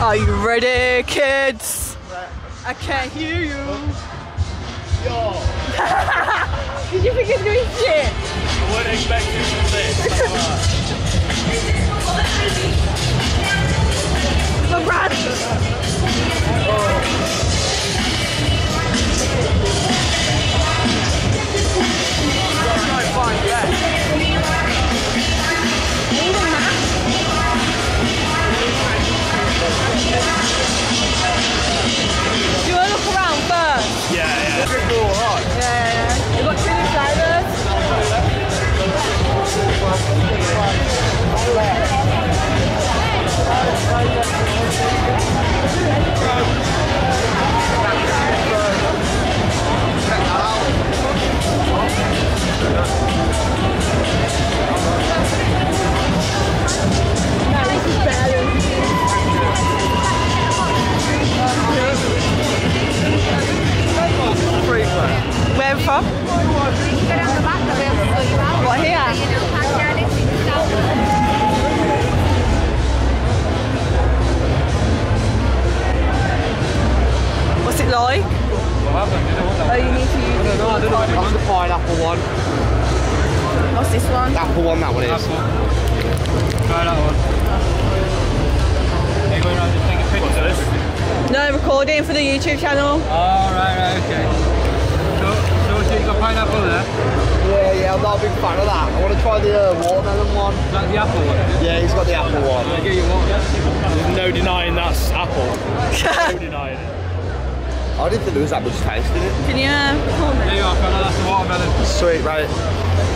Are you ready, kids? I can't hear you. Did you think it's going to shit? Weren't expecting this. My brand. Do one? Apple one, that one is. Try that one. Are you going around to take a picture of this? No, recording for the YouTube channel. Oh, right, right, okay. So, so, so you got pineapple there? Yeah, yeah, I'm not a big fan of that. I want to try the uh, watermelon one. Is that the apple one? Yeah, he's got the apple one. I'll get you one. There's no denying that's apple. No denying it. I didn't think there was that much taste in it. Can you uh, record There me? you are, fella, that's the watermelon. Sweet, right.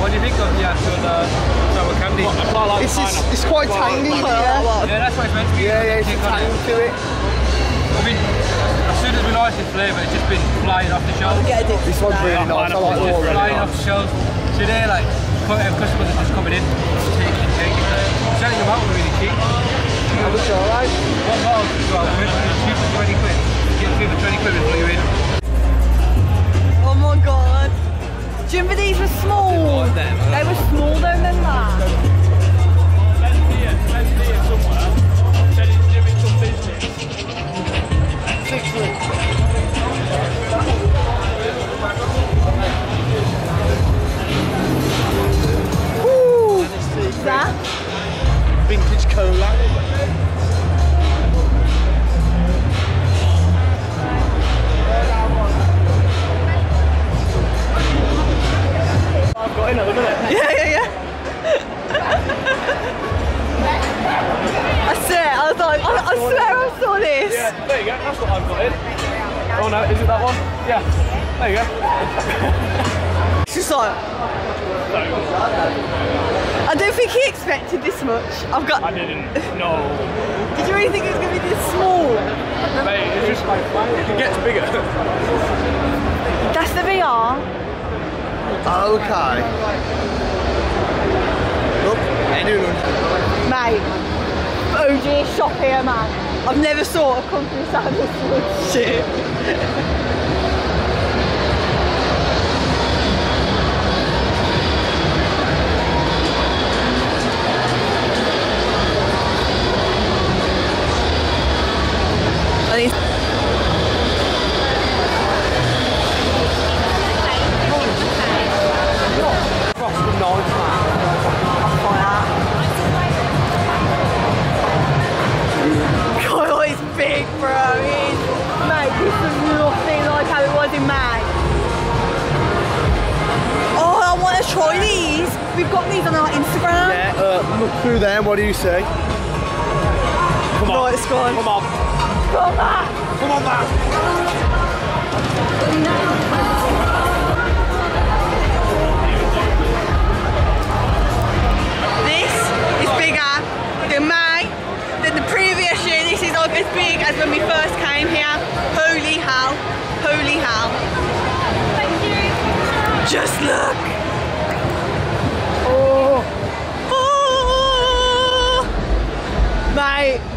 What do you think of the actual uh, sour candy? I quite like It's, it's, it's quite tangy. Yeah, Yeah, that's what it's meant to be. yeah, yeah it's a Kick on tang it. to it. I mean, as soon as we realised the flavour, it's just been flying off the shelves. Get a This one's really nice. I like the Just watermelon. flying off the shelves. So they're like, cu- uh, customers are just coming in, I don't think he expected this much. I've got. I didn't No. Did you really think it was going to be this small? Mate, it's just like, it gets bigger. That's the VR. Okay. Look, anyone. Mate, OG shop here, man. I've never saw a company sound this much shit. And he's Frosted nice, man. God, oh, he's big, bro. He's, mate, this is nothing like how it was in May. Oh, I want to try these. We've got these on our Instagram. Yeah, uh, look through them, what do you say? Come on. Right, it's gone. Come on. Come back. Come on. This is bigger than May, than the previous year. This is like as big as when we first came here. Holy hell. Holy hell. Thank you. Just look. Oh. Oh. Mate.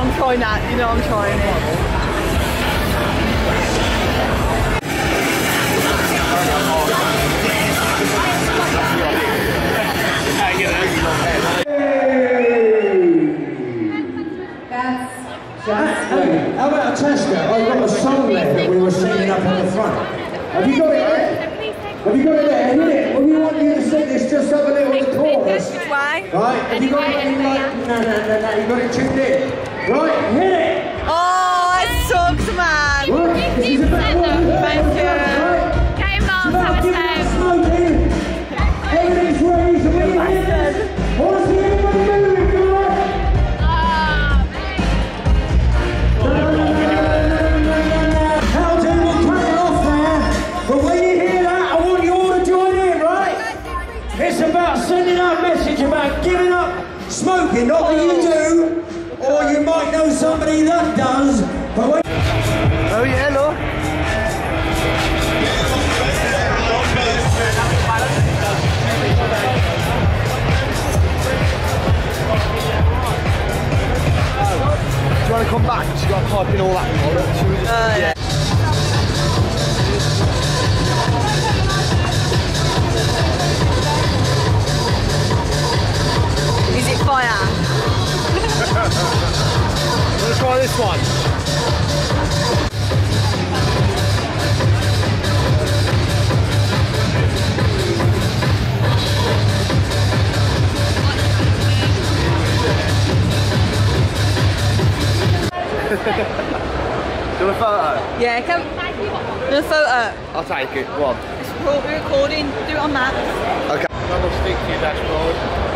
I'm trying that. You know I'm trying it. How about a? I've got a song there that we were singing up on the front. Have you got it there? Have you got it there? Hit it. Well, we want you to sing this just up a little chorus. Way? Right? Have you got it like... No, no, no, no. You got it tuned in. Right, hit it. Oh, it sucks, man. Right, this is about what we Thank you. Right? Get involved, It's about have a giving us say. smoking. Everything's ready, so when you I want to see everybody moving, guys. How do we cut it off there? But when you hear that, I want you all to join in, right? It's about sending out a message about giving up smoking. Not that you do, or you might know somebody that does. But when Oh yeah, look. Do you want to come back? She's got to type in all that. Should we just- Uh, yeah. Is it fire? Let's try this one. Do a photo? Yeah, come. Do a photo. I'll take it. Go on. We're we're recording. Do it on that. Okay. Double stick to your dashboard.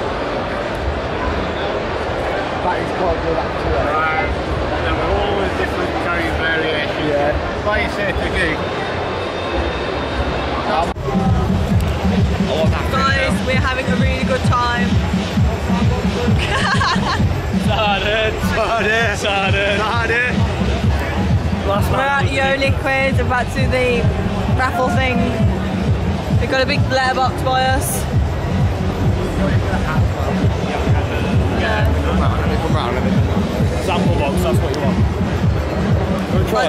That is quite good actually. Right. And then we're always different carry variations. Yeah. Like you say to gig. Guys, we're having a really good time. Last We're at Yo Liquid, about to do the raffle thing. We've got a big letterbox by us. Yeah. Round, let me- Sample box, that's what you want. We'll try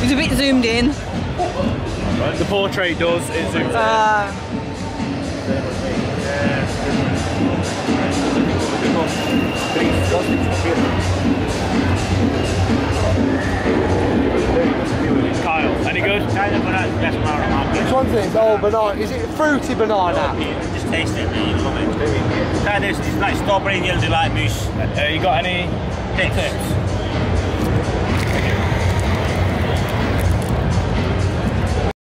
He's a bit zoomed in. The portrait does, it zooms in. Uh, Kyle, any good? Which one's this? Oh, banana. Is it fruity banana? Taste it, man. You love it. Try this. It's like strawberry and yellow delight mousse. Uh, you got any Tips. tips?